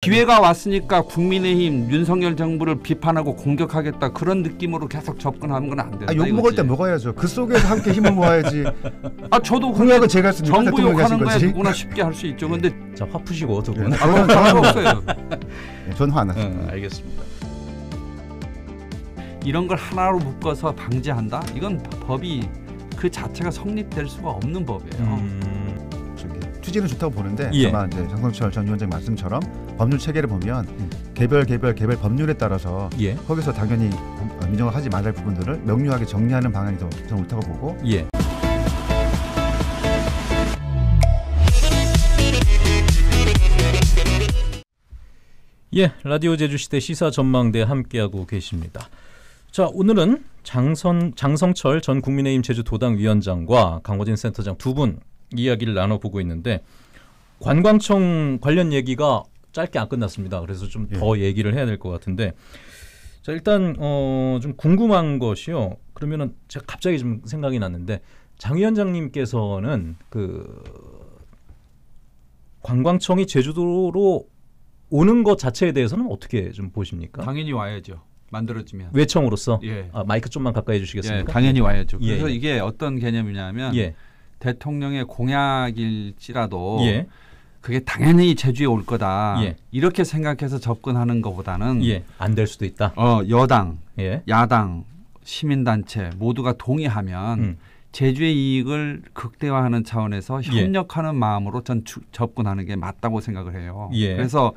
기회가 왔으니까 국민의힘 윤석열 정부를 비판하고 공격하겠다 그런 느낌으로 계속 접근하는 건 안 된다. 아, 욕 먹을 때. 먹어야죠. 그 속에서 함께 힘을 모아야지. 아 저도 공약은 제가 했으니까 정부 대통령이 하신 욕하는 거야 거지. 누구나 쉽게 할 수 있죠. 근데 자, 화 푸시고 두 분. 예. 아, 그건 전혀 없어요. 전화 안 응, 왔습니다. 알겠습니다. 이런 걸 하나로 묶어서 방지한다? 이건 법이 그 자체가 성립될 수가 없는 법이에요. 음, 취지는 좋다고 보는데 예. 아마 이제 장성철 전 위원장 말씀처럼 법률 체계를 보면 음. 개별 개별 개별 법률에 따라서 예, 거기서 당연히 민정을 하지 말아야 할 부분들을 명료하게 정리하는 방향이 더 저는 옳다고 보고 예. 예, 라디오 제주시대 시사 전망대 함께하고 계십니다. 자, 오늘은 장선 장성철 전 국민의힘 제주도당 위원장과 강호진 센터장 두 분 이야기를 나눠보고 있는데 관광청 관련 얘기가 짧게 안 끝났습니다. 그래서 좀더 얘기를 해야 될 것 같은데 자 일단 어, 좀 궁금한 것이요. 그러면은 제가 갑자기 좀 생각이 났는데 장 위원장님께서는 그 관광청이 제주도로 오는 것 자체에 대해서는 어떻게 좀 보십니까? 당연히 와야죠. 만들어지면. 외청으로서 예. 아, 마이크 좀만 가까이 예, 해주시겠습니까? 당연히 와야죠. 예, 그래서 예. 이게 어떤 개념이냐면 예, 대통령의 공약일지라도 예, 그게 당연히 제주에 올 거다. 예. 이렇게 생각해서 접근하는 것보다는 예, 안될 수도 있다. 어, 여당, 예, 야당, 시민단체 모두가 동의하면 음. 제주의 이익을 극대화하는 차원에서 예. 협력하는 마음으로 전 주- 접근하는 게 맞다고 생각을 해요. 예. 그래서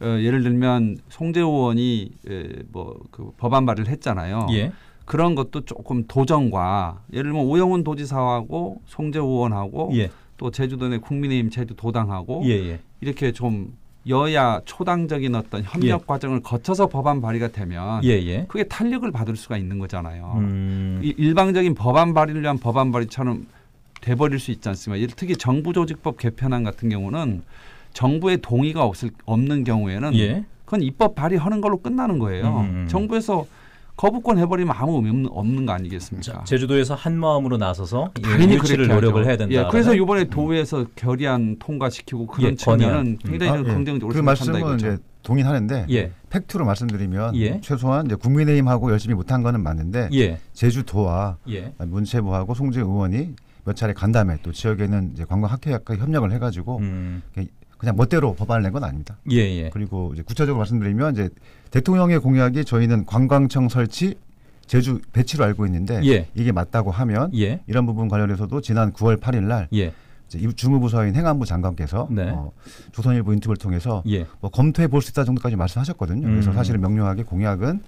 어, 예를 들면 송재호 의원이 뭐 그 법안 발의를 했잖아요. 예, 그런 것도 조금 도정과 예를 들면 오영훈 도지사하고 송재호 의원하고 예, 또 제주도 내 국민의힘 제주도당하고 예, 예, 이렇게 좀 여야 초당적인 어떤 협력 과정을 거쳐서 법안 발의가 되면 예, 예. 그게 탄력을 받을 수가 있는 거잖아요. 음, 이 일방적인 법안 발의를 위한 법안 발의처럼 돼버릴 수 있지 않습니까? 이- 특히 정부조직법 개편안 같은 경우는 정부의 동의가 없을 없는 경우에는 예, 그건 입법 발의하는 걸로 끝나는 거예요. 음. 정부에서 거부권 해버리면 아무 의미 없는, 없는 거 아니겠습니까? 자, 제주도에서 한 마음으로 나서서 당연히 그렇게 노력을. 해야 된다. 예, 그래서 이번에 도의에서 결의안 통과시키고 그런 예, 측면은 건의안. 굉장히 아, 좀 예. 긍정적으로 그 생각한다 말씀은 이거죠. 이제 동의하는데 예, 팩트로 말씀드리면 예. 최소한 이제 국민의힘하고 열심히 못한 거는 맞는데 예, 제주도와 예, 문체부하고 송재 의원이 몇 차례 간담회 또 지역에는 이제 관광 학회학과 협력을 해가지고 음, 그냥 멋대로 법안을 낸 건 아닙니다. 예, 예, 그리고 이제 구체적으로 말씀드리면 이제 대통령의 공약이 저희는 관광청 설치 제주 배치로 알고 있는데 예. 이게 맞다고 하면 예, 이런 부분 관련해서도 지난 9월 8일 날 예, 주무부서인 행안부 장관께서 네. 어, 조선일보 인터뷰를 통해서 예. 뭐 검토해 볼 수 있다 정도까지 말씀하셨거든요. 그래서 음. 사실은 명료하게 공약은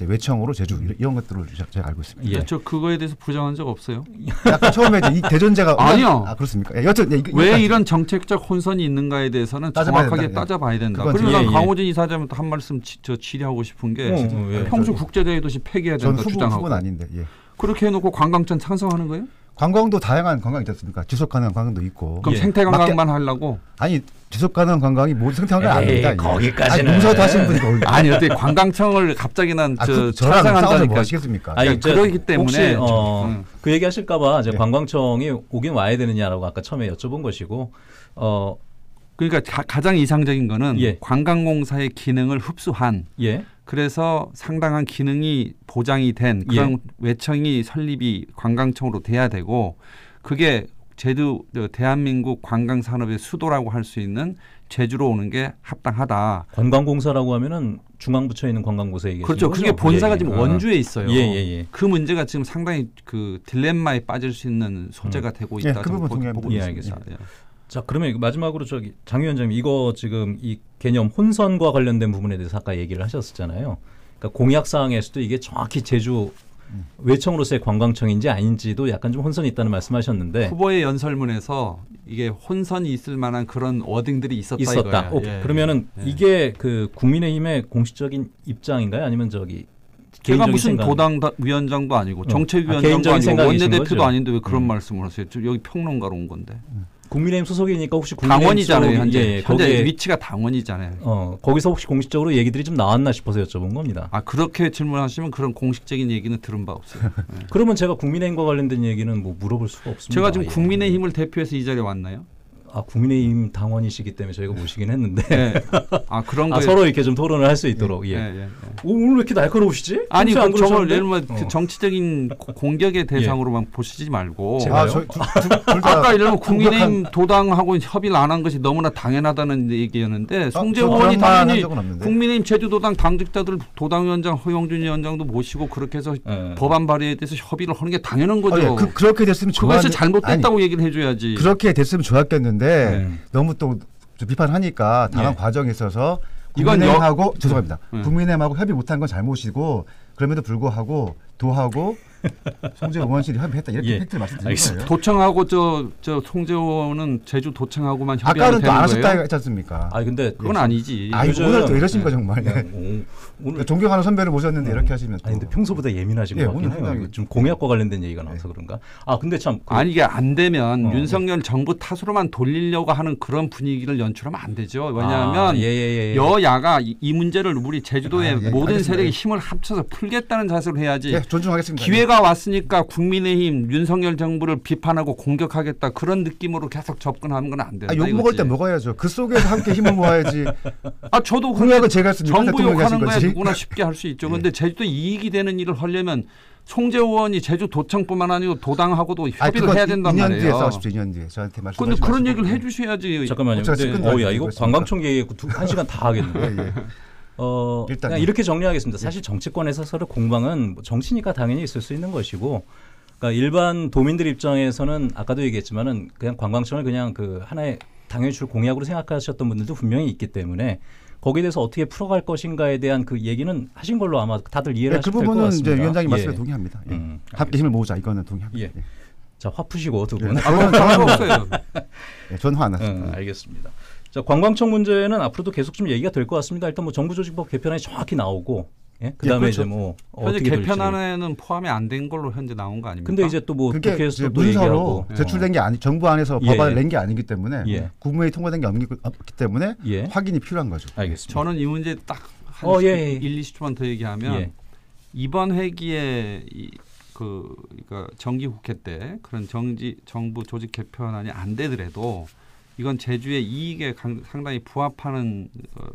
외청으로 제주 이런- 것들을 제- 제가 알고 있습니다. 예. 네, 저 그거에 대해서 부정한 적 없어요. 약간 처음에 이제 이 대전제가 아니요. 아 그렇습니까? 예, 여튼 예, 왜. 이런 정책적 혼선이 있는가에 대해서는 따져봐야 정확하게 된다. 예. 따져봐야 된다. 그리고 예, 난 예. 강호진 이사장한테 한 말씀 지, 저 질의하고 싶은 게 어, 어, 예. 평소 국제대회 도시 폐기해야 전 된다 후보 주장하고 후보는 아닌데 예. 그렇게 해놓고 관광청 찬성하는 거예요? 관광도 다양한 관광이 있지 않습니까? 지속 가능한 관광도 있고 그럼 예. 생태 관광만 하려고? 아니 지속 가능한 관광이 모두 생태 관광이 아닙니다. 예. 거기까지는. 아니, 농사도 하시는 분이 거기 아니 어떻게 관광청을 갑자기 난 아, 저 그, 저랑 싸워서 뭐. 하시겠습니까? 아니, 그러니까 저 그러기 때문에 혹시 어, 음. 그 얘기 하실까봐 이제 예. 관광청이 오긴 와야 되느냐라고 아까 처음에 여쭤본 것이고 어, 그러니까 가, 장 이상적인 거는 예. 관광공사의 기능을 흡수한 예, 그래서 상당한 기능이 보장이 된 예. 그런 외청이 설립이 관광청으로 돼야 되고 그게 제주 저 대한민국 관광 산업의 수도라고 할 수 있는 제주로 오는 게 합당하다. 관광공사라고 하면은 중앙부처에 있는 관광공사 얘기하시는 그렇죠. 거죠? 그게 본사가 예, 지금 예. 원주에 있어요. 예, 예, 예. 그 문제가 지금 상당히 그 딜레마에 빠질 수 있는 소재가 되고 예, 있다. 그 저는 부분 보- 동의합니다. 보고 예, 있습니다. 알겠습니다. 예. 자 그러면 마지막으로 저기 장 위원장님 이거 지금 이 개념 혼선과 관련된 부분에 대해서 아까 얘기를 하셨었잖아요. 그러니까 공약 사항에서도 이게 정확히 제주 외청으로서의 관광청인지 아닌지도 약간 좀 혼선이 있다는 말씀하셨는데 후보의 연설문에서 이게 혼선이 있을 만한 그런 워딩들이 있었다, 있었다. 이거예요. 예. 그러면 예. 이게 그 국민의힘의 공식적인 입장인가요? 아니면 저기 제가 무슨 생각? 도당 다- 위원장도 아니고 어. 아, 정책위원장도 개인적인 아니고 원내대표도 거죠? 아닌데 왜 그런 음. 말씀을 하세요? 저 여기 평론가로 온 건데. 국민의힘 소속이니까 혹시 당원이잖아요. 현재 예, 예, 현재 위치가 당원이잖아요. 어, 거기서 혹시 공식적으로 얘기들이 좀 나왔나 싶어서 여쭤본 겁니다. 아 그렇게 질문하시면 그런 공식적인 얘기는 들은 바 없어요. 예. 그러면 제가 국민의힘과 관련된 얘기는 뭐 물어볼 수가 없습니다. 제가 지금 예. 국민의힘을 대표해서 이 자리에 왔나요? 아, 국민의힘 당원이시기 때문에 저희가 모시긴 했는데 네. 아 그런 아, 거에 서로 이렇게 좀 토론을 할 수 있도록. 예. 예, 예, 예. 오, 오늘 왜 이렇게 날카로우시지? 아니 그 정말 그러셨는데? 예를 들면 어. 그 정치적인 고- 공격의 대상으로만 보시지 말고 제가요? 아, 저, 두, 두, 둘 다. 아까 예를 들면 국민의힘 도당하고 협의를 안 한 것이 너무나 당연하다는 얘기였는데 송재 저 의원이 그런 말한 당연히. 국민의힘 제주도당 당직자들 도당위원장 허영준 위원장도 모시고 그렇게 해서 예. 법안 발의에 대해서 협의를 하는 게 당연한 거죠. 아, 예, 그, 그렇게 됐으면 그것이 좋았- 잘못됐다고 아니, 얘기를 해줘야지. 그렇게 됐으면 좋았겠는데 네. 너무 또좀 비판하니까 당한 예. 과정에 있어서 국민의힘하고 죄송합니다. 네. 국민의힘하고 협의 못한 건 잘못이고 그럼에도 불구하고 도하고 송재 의원실이 협의했다 이렇게 예. 팩트를 말씀드린. 거예요. 도청하고 저, 저 송재 의원은 제주 도청하고만 협의하면 아까는 또 되는 안 하셨다? 했지 않습니까? 아 근데 그건 아니지. 아, 요즘- 오늘 또 이러십니까 정말. 네, 예. 오, 오늘 존경하는 선배를 모셨는데 이렇게 하시면 또. 아니 근데 평소보다 예민하신 예, 것 같긴 오늘 해요. 상당히- 좀 공약과 관련된 얘기가 나와서 그런가? 아 근데 참 그- 아니 이게 안 되면 어, 윤석열 정부 탓으로만 돌리려고 하는 그런 분위기를 연출하면 안 되죠. 아, 왜냐하면 예, 예, 예. 여야가 이, 이 문제를 우리 제주도의 아, 예, 모든 알겠습니다. 세력이 힘을 합쳐서 풀겠다는 자세로 해야지. 예, 존중하겠습니다. 기회가 왔으니까 국민의힘 윤석열 정부를 비판하고 공격하겠다 그런 느낌으로 계속 접근하는 건 안 된다. 아, 욕 먹을 이거지. 때 먹어야죠. 그 속에서 함께 힘을 모아야지. 아 저도 근데 제가 했으니까 정부 욕하는 거야 거지. 누구나 쉽게 할 수 있죠. 예. 근데 제주도 이익이 되는 일을 하려면 송재 의원이 제주 도청뿐만 아니고 도당하고도 아, 협의를 그건 해야 된단 2년 말이에요. 뒤에 싸우십시오. 2년 뒤에 저한테 말씀. 근데 그런 얘기를 해주셔야지. 잠깐만요. 제가 근데 지금 어, 야 이거. 관광청 얘기 두, 한 시간 다 하겠는데. 예, 예. 어, 일단 그냥 예. 이렇게 정리하겠습니다. 사실 정치권에서 서로 공방은 뭐 정치니까 당연히 있을 수 있는 것이고, 그러니까 일반 도민들 입장에서는 아까도 얘기했지만은 그냥 관광청을 그냥 그 하나의 당연출 공약으로 생각하셨던 분들도 분명히 있기 때문에 거기에 대해서 어떻게 풀어갈 것인가에 대한 그 얘기는 하신 걸로 아마 다들 이해를 예, 그 하실 될것 부분은 같습니다. 이제 위원장님 예. 말씀에 동의합니다. 예. 음, 함께 힘을 모으자 이거는 동의합니다. 예. 예. 자, 화 푸시고 두 분. 예. 아, 그건 없어요. 예, 저는 화안 났습니다. 응, 알겠습니다. 자, 관광청 문제는 앞으로도 계속 좀 얘기가 될 것 같습니다. 일단 뭐 정부조직법 개편안이 정확히 나오고, 예? 그다음에 그렇죠. 이제 뭐 현재 어떻게 될지. 개편안에는 포함이 안 된 걸로 현재 나온 거 아닙니까? 근데 이제 또뭐 그게 국회에서 또 문서로 얘기하고 제출된 게 아니 정부 안에서 예, 법안을 예. 낸게 아니기 때문에 예. 국무회의 통과된 게 없기 없기 때문에 예. 확인이 필요한 거죠. 알겠습니다. 저는 이 문제 딱한 어, 예, 예. 1, 20초만 더 얘기하면 예. 이번 회기에 이, 그 그러니까 정기 국회 때 그런 정지 정부 조직 개편안이 안 되더라도 이건 제주의 이익에 강- 상당히 부합하는 어,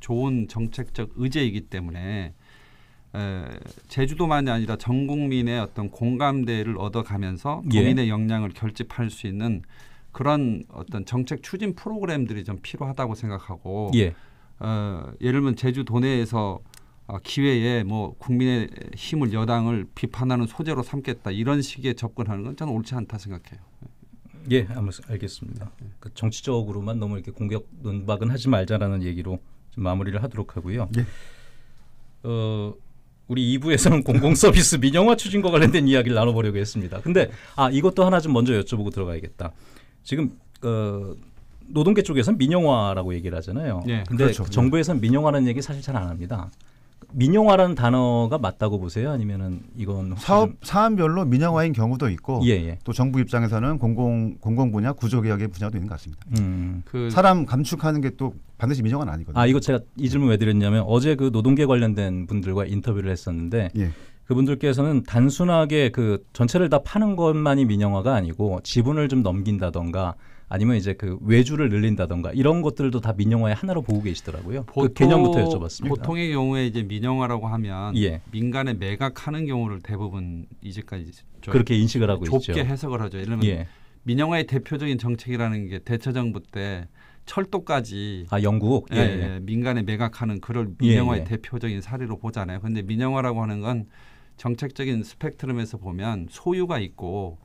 좋은 정책적 의제이기 때문에 에, 제주도만이 아니라 전 국민의 어떤 공감대를 얻어가면서 예. 도민의 역량을 결집할 수 있는 그런 어떤 정책 추진 프로그램들이 좀 필요하다고 생각하고 예. 어, 예를 들면 제주 도 내에서 어, 기회에 뭐 국민의 힘을 여당을 비판하는 소재로 삼겠다 이런 식의 접근하는 건 저는 옳지 않다 생각해요. 예, 아무튼 알겠습니다. 그 정치적으로만 너무 이렇게 공격 논박은 하지 말자라는 얘기로 좀 마무리를 하도록 하고요. 예. 어, 우리 2부에서는 공공 서비스 민영화 추진과 관련된 이야기를 나눠보려고 했습니다. 근데 아 이것도 하나 좀 먼저 여쭤보고 들어가야겠다. 지금 어, 노동계 쪽에서는 민영화라고 얘기를 하잖아요. 예, 근데 그렇죠. 정부에서는 민영화라는 얘기 사실 잘 안 합니다. 민영화라는 단어가 맞다고 보세요? 아니면은 이건 사업 좀- 사안별로 민영화인 경우도 있고 예, 예. 또 정부 입장에서는 공공 공공 분야 구조 개혁의 분야도 있는 것 같습니다. 음. 그 사람 감축하는 게 또 반드시 민영화는 아니거든요. 아 이거 제가 이 질문 왜 드렸냐면 어제 그 노동계 관련된 분들과 인터뷰를 했었는데 예. 그분들께서는 단순하게 그 전체를 다 파는 것만이 민영화가 아니고 지분을 좀 넘긴다던가 아니면 이제 그 외주를 늘린다던가 이런 것들도 다 민영화의 하나로 보고 계시더라고요. 그 개념부터 여쭤봤습니다. 보통의 경우에 이제 민영화라고 하면 예. 민간에 매각하는 경우를 대부분 이제까지 좀 그렇게 인식을 하고 좁게 있죠. 해석을 하죠. 예를 들면 예. 민영화의 대표적인 정책이라는 게 대처정부 때 철도까지 아 영국. 예, 예, 예, 민간에 매각하는 그걸 예, 민영화의 예. 대표적인 사례로 보잖아요. 근데 민영화라고 하는 건 정책적인 스펙트럼에서 보면 소유가 있고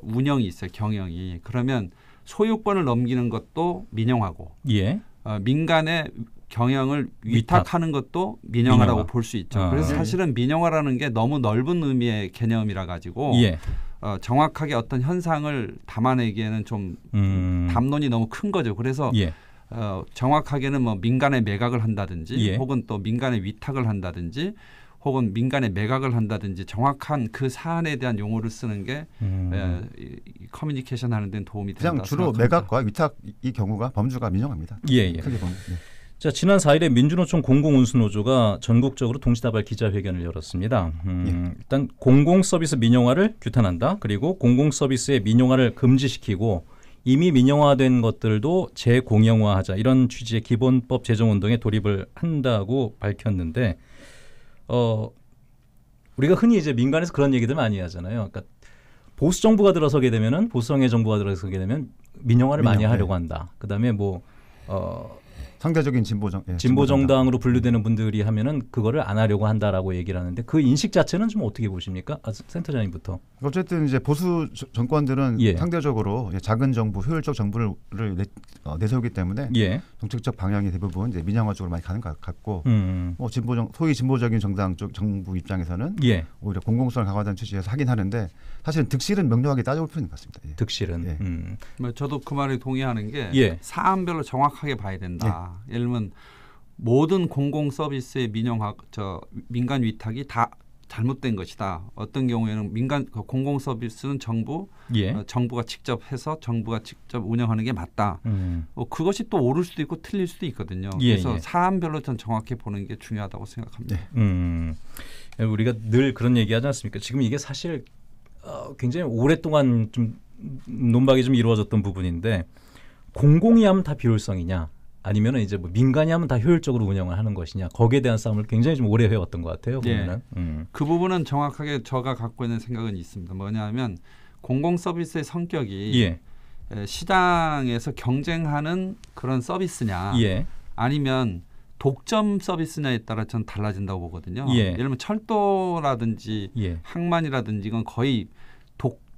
운영이 있어요, 경영이. 그러면 소유권을 넘기는 것도 민영화고 예. 어, 민간의 경영을 위탁. 위탁하는 것도 민영화라고 민영화. 볼수 있죠. 아. 그래서 사실은 민영화라는 게 너무 넓은 의미의 개념이라 가지고 예. 어, 정확하게 어떤 현상을 담아내기에는 좀 음. 담론이 너무 큰 거죠. 그래서 예. 어, 정확하게는 뭐 민간에 매각을 한다든지 예. 혹은 또 민간에 위탁을 한다든지 혹은 민간에 매각을 한다든지 정확한 그 사안에 대한 용어를 쓰는 게 음. 에, 이, 이 커뮤니케이션 하는 데는 도움이 된다. 그냥 주로 생각합니다. 매각과 위탁 이- 이 경우가 범주가 민영화입니다. 예, 예. 크게 보면. 예. 자 지난 4일에 민주노총 공공운수노조가 전국적으로 동시다발 기자회견을 열었습니다. 음, 일단 공공서비스 민영화를 규탄한다. 그리고 공공서비스의 민영화를 금지시키고 이미 민영화된 것들도 재공영화하자 이런 취지의 기본법 제정 운동에 돌입을 한다고 밝혔는데 어 우리가 흔히 이제 민간에서 그런 얘기들 많이 하잖아요. 그러니까 보수 정부가 들어서게 되면은 보수성의 정부가 들어서게 되면 민영화를 많이 민영, 하려고 네. 한다. 그다음에 뭐 어, 상대적인 진보 정 예, 진보 정당. 정당으로 분류되는 분들이 하면은 그거를 안 하려고 한다라고 얘기를 하는데 그 인식 자체는 좀 어떻게 보십니까? 아, 센터장님부터. 어쨌든 이제 보수 저- 정권들은 예. 상대적으로 작은 정부, 효율적 정부를 내, 어, 내세우기 때문에 예. 정책적 방향이 대부분 이제 민영화 쪽으로 많이 가는 것 같고 음. 뭐 진보 정 소위 진보적인 정당 쪽 정부 입장에서는 예. 오히려 공공성을 강화하는 취지에서 하긴 하는데 사실은 득실은 명료하게 따져볼 필요는 같습니다. 예. 득실은. 예. 음. 뭐 저도 그 말에 동의하는 게 예. 사안별로 정확하게 봐야 된다. 예를 들면 모든 공공 서비스의 민영화 저 민간 위탁이 다 잘못된 것이다. 어떤 경우에는 민간 그 공공 서비스는 정부 예. 어, 정부가 직접 해서 정부가 직접 운영하는 게 맞다. 음. 어, 그것이 또 옳을 수도 있고 틀릴 수도 있거든요. 예, 그래서 예. 사안별로 전 정확히 보는 게 중요하다고 생각합니다. 음. 우리가 늘 그런 얘기하지 않습니까? 지금 이게 사실 어, 굉장히 오랫동안 좀 논박이 좀 이루어졌던 부분인데 공공이 하면 다 비효율성이냐 아니면 이제 뭐 민간이 하면 다 효율적으로 운영을 하는 것이냐 거기에 대한 싸움을 굉장히 좀 오래 해왔던 것 같아요 예. 보면은 음. 그 부분은 정확하게 저가 갖고 있는 생각은 있습니다. 뭐냐면 공공 서비스의 성격이 예, 에, 시장에서 경쟁하는 그런 서비스냐 예, 아니면 독점 서비스냐에 따라 전 달라진다고 보거든요. 예. 예를 들면 철도라든지 예, 항만이라든지 이건 거의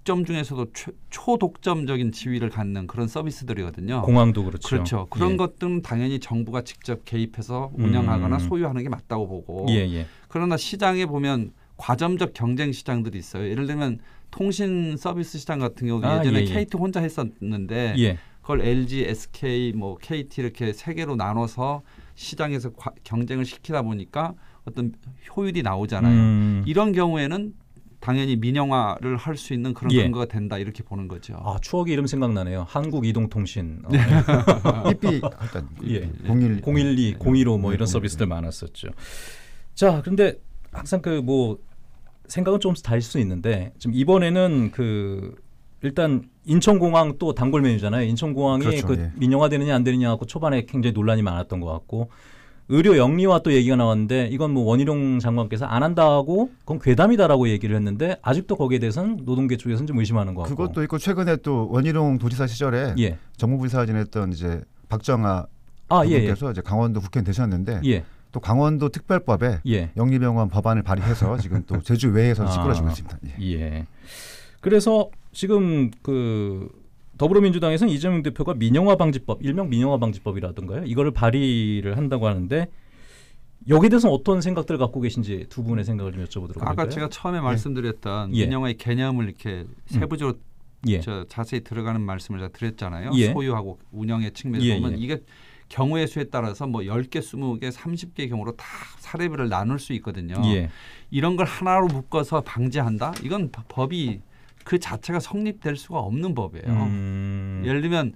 독점 중에서도 초, 초독점적인 지위를 갖는 그런 서비스들이거든요. 공항도 그렇죠. 그렇죠. 그런 예. 것들은 당연히 정부가 직접 개입해서 음. 운영하거나 소유하는 게 맞다고 보고 예, 예, 그러나 시장에 보면 과점적 경쟁 시장들이 있어요. 예를 들면 통신 서비스 시장 같은 경우 아, 예전에 예, 예. KT 혼자 했었는데 예, 그걸 LG, SK, 뭐 KT 이렇게 세 개로 나눠서 시장에서 과- 경쟁을 시키다 보니까 어떤 효율이 나오잖아요. 음. 이런 경우에는 당연히 민영화를 할 수 있는 그런 예. 근거가 된다 이렇게 보는 거죠. 아 추억의 이름 생각나네요. 한국이동통신. 어, 삐삐 일단 예. 01 012, 015뭐 네, 이런 012. 서비스들 많았었죠. 자, 그런데 항상 그 뭐 생각은 좀 다를 수 있는데 지금 이번에는 그 일단 인천공항 또 단골 메뉴잖아요. 인천공항이 그렇죠, 그 예. 민영화 되느냐 안 되느냐 하고 초반에 굉장히 논란이 많았던 것 같고 의료 영리화 또 얘기가 나왔는데 이건 뭐 원희룡 장관께서 안 한다고 그건 괴담이다라고 얘기를 했는데 아직도 거기에 대해서는 노동계 쪽에서는 좀 의심하는 것 같고. 그것도 있고 최근에 또 원희룡 도지사 시절에 예. 정무부 이사 지냈던 이제 박정아 아, 예, 예. 분께서 이제 강원도 국회의원 되셨는데 예. 또 강원도 특별법에 예. 영리병원 법안을 발의해서 지금 또 제주 외에서 아. 시끄러지고 있습니다. 예. 예. 그래서 지금 그 더불어민주당에서는 이재명 대표가 민영화 방지법, 일명 민영화 방지법이라던가요. 이거를 발의를 한다고 하는데 여기에 대해서 는 어떤 생각들을 갖고 계신지 두 분의 생각을 좀 여쭤보도록 할까요? 아까 제가 처음에 말씀드렸던 예. 민영화의 개념을 이렇게 세부적으로 예. 저 자세히 들어가는 말씀을 제가 드렸잖아요. 예. 소유하고 운영의 측면에서 예, 보면 예. 이게 경우의 수에 따라서 뭐 10개, 20개, 30개 경우로 다 사례비를 나눌 수 있거든요. 예. 이런 걸 하나로 묶어서 방지한다? 이건 법- 법이 그 자체가 성립될 수가 없는 법이에요. 음. 예를 들면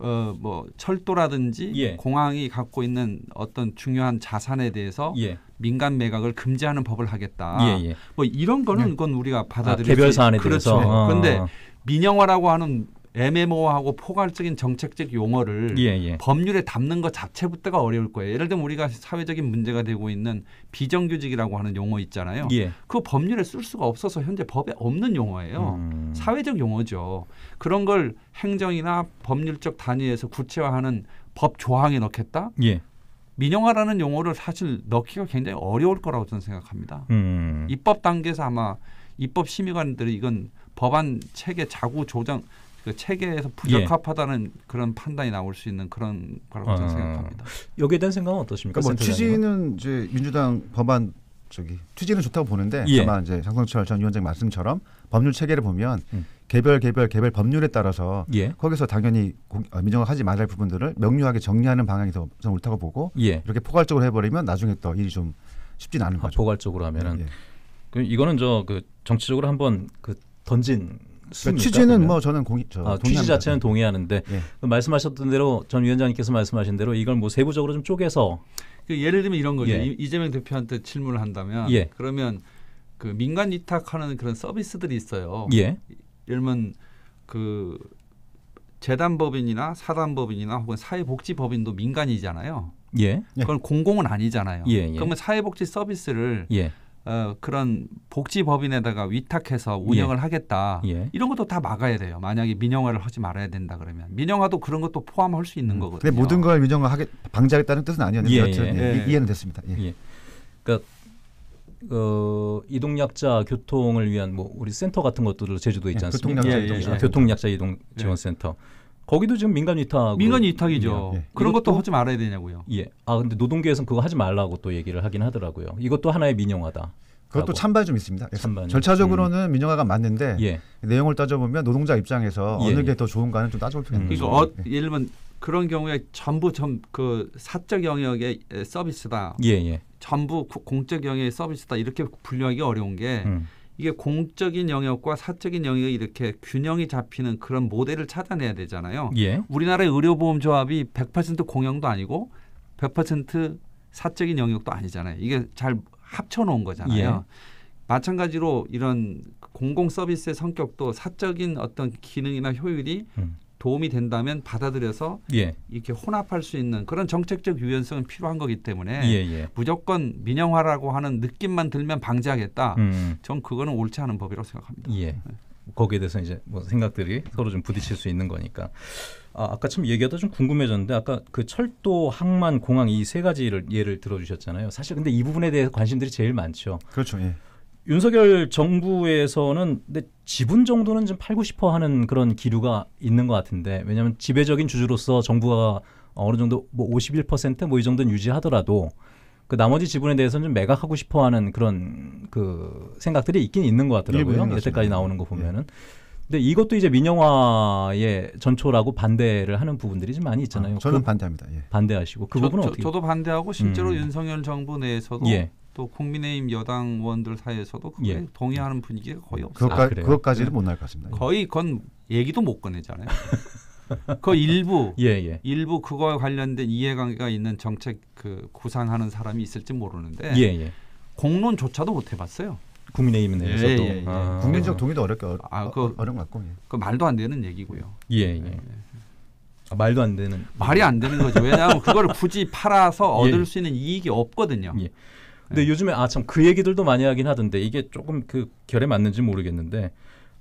어 뭐 철도라든지 예. 공항이 갖고 있는 어떤 중요한 자산에 대해서 예. 민간 매각을 금지하는 법을 하겠다. 예, 예. 뭐 이런 거는 네. 그건 우리가 아, 받아들일 개별 수- 사안에 그렇죠. 대해서. 어. 그런데 민영화라고 하는 애매모호하고 포괄적인 정책적 용어를 예, 예. 법률에 담는 것 자체부터가 어려울 거예요. 예를 들면 우리가 사회적인 문제가 되고 있는 비정규직이라고 하는 용어 있잖아요. 예. 그 법률에 쓸 수가 없어서 현재 법에 없는 용어예요. 음. 사회적 용어죠. 그런 걸 행정이나 법률적 단위에서 구체화하는 법 조항에 넣겠다? 예. 민영화라는 용어를 사실 넣기가 굉장히 어려울 거라고 저는 생각합니다. 음. 입법 단계에서 아마 입법 심의관들이 이건 법안 체계 자구 조정 그 체계에서 부적합하다는 그런 판단이 나올 수 있는 그런 거라고 저는 아. 생각합니다. 여기에 대한 생각은 어떠십니까? 그러니까 뭐? 취지는 이제 민주당 법안 저기 취지는 좋다고 보는데 예. 다만 이제 장성철 전 위원장 말씀처럼 법률 체계를 보면 음. 개별 개별 개별 법률에 따라서 예. 거기서 당연히 공- 어, 민영화하지 말아야 할 부분들을 명료하게 정리하는 방향이 더 저는 옳다고 보고 예. 이렇게 포괄적으로 해버리면 나중에 또 일이 좀 쉽진 않은 아, 거죠. 포괄적으로 하면은 예. 그 이거는 저 그 정치적으로 한번 그 던진 그러니까 수입니까, 취지는 그러면? 뭐 저는 공이 저 아, 취지. 자체는 동의하는데 예. 그 말씀하셨던 대로 전 위원장님께서 말씀하신 대로 이걸 뭐 세부적으로 좀 쪼개서 그 예를 들면 이런 거죠. 예. 이- 이재명 대표한테 질문을 한다면 예. 그러면 그 민간 위탁하는 그런 서비스들이 있어요. 예, 예를 들면 그 재단법인이나 사단법인이나 혹은 사회복지법인도 민간이잖아요. 예. 예. 그건 공공은 아니잖아요. 예, 예. 그러면 사회복지 서비스를 예. 어, 그런 복지법인에다가 위탁해서 운영을 하겠다. 예. 이런 것도 다 막아야 돼요. 만약에 민영화를 하지 말아야 된다 그러면 민영화도 그런 것도 포함할 수 있는 거거든요. 근데 모든 걸 민영화 하게 방지하겠다는 뜻은 아니었는데 예, 여튼 예. 예, 예. 이- 이해는 됐습니다. 예. 예. 그러니까 어, 이동약자 교통을 위한 뭐 우리 센터 같은 것들도 제주도에 있지 예, 않습니까? 교통약자 예, 예, 이동 예. 아, 교통약자 이동 지원 센터. 거기도 지금 민간 위탁 민간 위탁이죠. 예. 그런 것도 하지 말아야 되냐고요. 예. 아 근데 노동계에서는 그거 하지 말라고 또 얘기를 하긴 하더라고요. 이것도 하나의 민영화다. 그것도. 찬반이 좀 있습니다. 예, 찬반이. 절차적으로는 민영화가 맞는데 예. 내용을 따져보면 노동자 입장에서 예, 어느 예. 게더 좋은가는 좀 따져볼 필요가 있는 음. 그러니까 거죠. 어, 예를 들면 그런 경우에 전부 전 그 사적 영역의 서비스다. 예, 예. 전부 구- 공적 영역의 서비스다. 이렇게 분류하기 어려운 게 음. 이게 공적인 영역과 사적인 영역이 이렇게 균형이 잡히는 그런 모델을 찾아내야 되잖아요. 예. 우리나라의 의료보험조합이 100% 공영도 아니고 100% 사적인 영역도 아니잖아요. 이게 잘 합쳐놓은 거잖아요. 예. 마찬가지로 이런 공공 서비스의 성격도 사적인 어떤 기능이나 효율이 음. 도움이 된다면 받아들여서 예. 이렇게 혼합할 수 있는 그런 정책적 유연성은 필요한 거기 때문에 예, 예. 무조건 민영화라고 하는 느낌만 들면 방지하겠다. 음. 전 그거는 옳지 않은 법이라고 생각합니다. 예. 거기에 대해서 이제 뭐 생각들이 서로 좀 부딪힐 수 있는 거니까. 아, 아까 참 얘기하다 좀 궁금해졌는데 아까 그 철도, 항만, 공항 이 세 가지를 예를 들어주셨잖아요. 사실 근데 이 부분에 대해 관심들이 제일 많죠. 그렇죠. 예. 윤석열 정부에서는 근데 지분 정도는 좀 팔고 싶어 하는 그런 기류가 있는 것 같은데 왜냐하면 지배적인 주주로서 정부가 어느 정도 뭐 51%뭐 이 정도는 유지하더라도 그 나머지 지분에 대해서는 좀 매각하고 싶어 하는 그런 그 생각들이 있긴 있는 것 같더라고요. 것 여태까지. 나오는 거 보면은. 근데 이것도 이제 민영화의 전초라고 반대를 하는 부분들이 좀 많이 있잖아요. 아, 저는 그 반대합니다. 예. 반대하시고 그 저, 부분은 저, 어떻게? 저도 반대하고 실제로 음. 윤석열 정부 내에서도 예. 또 국민의힘 여당 의원들 사이에서도 그에 예. 동의하는 분위기가 거의 없어요. 그것까, 아? 그것까지는 네. 못 나올 것 같습니다. 예. 거의 그건 얘기도 못 꺼내잖아요. 그 일부 예, 예. 일부 그거와 관련된 이해관계가 있는 정책 그 구상하는 사람이 있을지 모르는데 예, 예. 공론조차도 못 해봤어요. 국민의힘 내에서도 예, 예, 예. 아. 국민적 동의도 어렵게 어, 아, 어, 그- 어려운 것 같고. 예. 그 말도 안 되는 얘기고요. 예, 예. 아, 말도 안 되는 말이 안 되는 거죠. 왜냐하면 그걸 굳이 팔아서 예. 얻을 수 있는 이익이 없거든요. 예. 근데 요즘에 아 참 그 얘기들도 많이 하긴 하던데 이게 조금 그 결에 맞는지 모르겠는데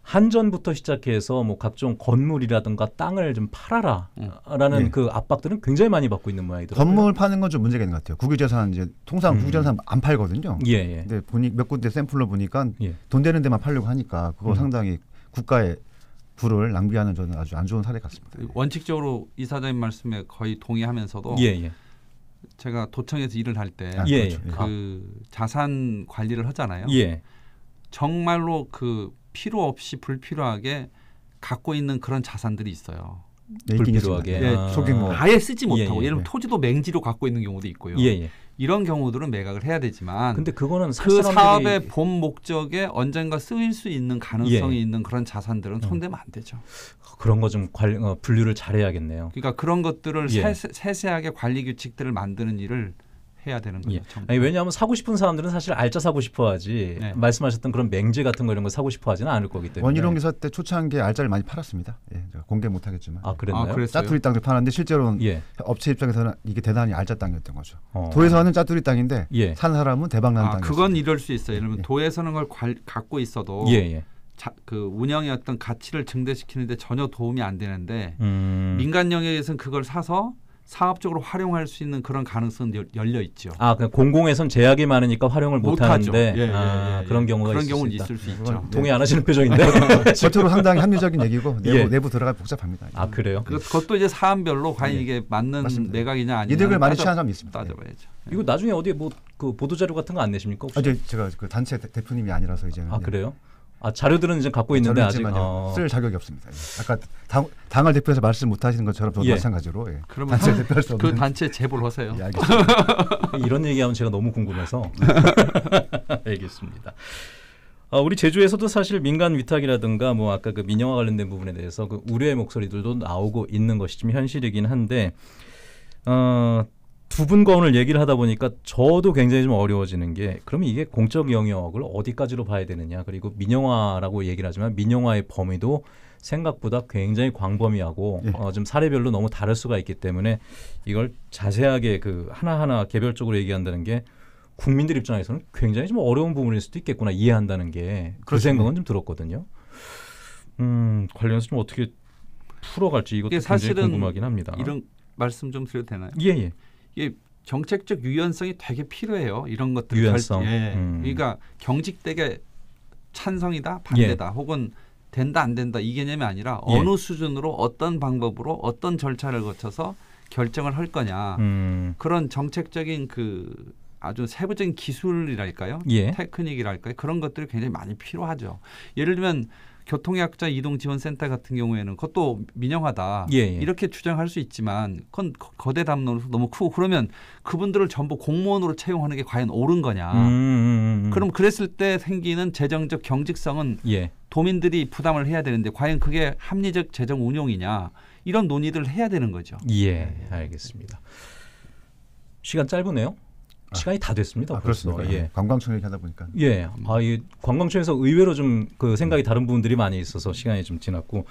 한전부터 시작해서 뭐 각종 건물이라든가 땅을 좀 팔아라라는 예. 그 압박들은 굉장히 많이 받고 있는 모양이더라고요. 건물 파는 건 좀 문제가 있는 것 같아요. 국유재산 이제 통상 음. 국유재산 안 팔거든요. 예, 예. 근데 보니 몇 군데 샘플로 보니까 예. 돈 되는 데만 팔려고 하니까 그거 음. 상당히 국가의 부를 낭비하는 저는 아주 안 좋은 사례 같습니다. 원칙적으로 이 사장님 말씀에 거의 동의하면서도 예, 예. 제가 도청에서 일을 할때 아, 예, 그렇죠. 예. 그 자산 관리를 하잖아요. 예. 정말로 그 필요 없이 불필요하게 갖고 있는 그런 자산들이 있어요. 네, 불필요하게. 예, 예, 속인 뭐 아예 쓰지 예, 못하고 예, 예를 들면 예. 토지도 맹지로 갖고 있는 경우도 있고요. 이런 경우들은 매각을 해야 되지만 근데 그거는 살그 사업의 본 목적에 언젠가 쓰일 수 있는 가능성이 예. 있는 그런 자산들은 음. 손대면 안 되죠. 그런 거좀 어, 분류를 잘 해야겠네요. 그러니까 그런 것들을 예. 세세, 세세하게 관리 규칙들을 만드는 일을 해야 되는 거죠. 예. 아니, 왜냐하면 사고 싶은 사람들은 사실 알짜 사고 싶어하지 네. 말씀하셨던 그런 맹지 같은 거 이런 거 사고 싶어하지는 않을 거기 때문에. 원희룡 기사 때 초창기에 알짜를 많이 팔았습니다. 예, 제가 공개 못하겠지만 아 그랬나요? 아, 그랬어요? 짜투리 땅을 파는데 실제로는 예. 업체 입장에서는 이게 대단히 알짜 땅이었던 거죠. 어. 도에서는 짜투리 땅인데 예. 산 사람은 대박 난 아, 땅이었어요. 그건 이럴 수 있어요. 예를 들면 예. 도에서는 그걸 관- 갖고 있어도 예, 예. 자, 그 운영의 어떤 가치를 증대시키는데 전혀 도움이 안 되는데 음. 민간 영역에서는 그걸 사서 사업적으로 활용할 수 있는 그런 가능성은 열- 열려 있죠. 아, 그 공공에선 제약이 많으니까 활용을 못 못하죠. 하는데 예, 예, 아, 예, 그런 예. 경우가 그런 있을 경우는 수 있다. 있을 수 있죠. 동의 안 하시는 표정인데. 겉으로 상당히 합리적인 얘기고 내부, 예. 내부 들어가 복잡합니다. 아, 그래요? 그- 그것도 이제 사안별로 과연 예. 이게 맞는 맞습니다. 매각이냐 아니냐 이득을 많이 취한 사람이 있습니다. 예. 따져봐야죠. 이거 나중에 어디에 뭐 그 보도 자료 같은 거 안 내십니까? 혹시? 아, 이제 제가 그 단체 대- 대표님이 아니라서 이제는 아, 예. 그래요? 아, 자료들은 이제 갖고 있는데 아직. 어. 쓸 자격이 없습니다. 예. 아까 당, 당을 대표해서 말씀 못 하시는 것처럼 저도 예. 마찬가지로 예. 그러면 단체 대표할 수그 없는 단체 제보를 하세요. 예. 이런 얘기하면 제가 너무 궁금해서 알겠습니다. 아, 우리 제주에서도 사실 민간 위탁이라든가 뭐 아까 그 민영화 관련된 부분에 대해서 그 우려의 목소리들도 나오고 있는 것이 좀 현실이긴 한데 어, 두 분과 오늘 얘기를 하다 보니까 저도 굉장히 좀 어려워지는 게 그러면 이게 공적 영역을 어디까지로 봐야 되느냐 그리고 민영화라고 얘기를 하지만 민영화의 범위도 생각보다 굉장히 광범위하고 예. 어, 좀 사례별로 너무 다를 수가 있기 때문에 이걸 자세하게 그 하나하나 개별적으로 얘기한다는 게 국민들 입장에서는 굉장히 좀 어려운 부분일 수도 있겠구나 이해한다는 게그 그렇죠. 생각은 좀 들었거든요. 음 관련해서 좀 어떻게 풀어갈지 이것도 굉장히 사실은 궁금하긴 합니다. 이런 말씀 좀 드려도 되나요? 예 예. 이게 정책적 유연성이 되게 필요해요. 이런 것들 유연성. 예. 음. 그러니까 경직되게 찬성이다 반대다 혹은 된다 안 된다 이 개념이 아니라 예. 어느 수준으로 어떤 방법으로 어떤 절차를 거쳐서 결정을 할 거냐 음, 그런 정책적인 그 아주 세부적인 기술이랄까요 예. 테크닉이랄까요 그런 것들이 굉장히 많이 필요하죠 예를 들면 교통약자 이동 지원 센터 같은 경우에는 그것도 민영화다 예, 예. 이렇게 주장할 수 있지만 그건 거- 거대 담론으로 너무 크고 그러면 그분들을 전부 공무원으로 채용하는 게 과연 옳은 거냐 음, 음, 음. 그럼 그랬을 때 생기는 재정적 경직성은 예. 도민들이 부담을 해야 되는데 과연 그게 합리적 재정 운용이냐 이런 논의들을 해야 되는 거죠. 예, 알겠습니다. 시간 짧으네요. 시간이 다 됐습니다. 아, 벌써. 그렇습니까? 예. 관광청 얘기하다 보니까 예. 아, 이 관광청에서 의외로 좀 그 생각이 다른 부분들이 많이 있어서 시간이 좀 지났고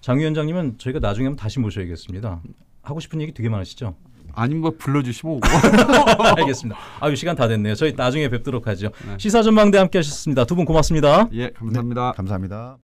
장 위원장님은 저희가 나중에 한번 다시 모셔야겠습니다. 하고 싶은 얘기 되게 많으시죠? 아니면 뭐 불러주시면. 알겠습니다. 아유 시간 다 됐네요. 저희 나중에 뵙도록 하죠. 네. 시사전망대 함께하셨습니다. 두 분 고맙습니다. 예, 감사합니다. 감사합니다.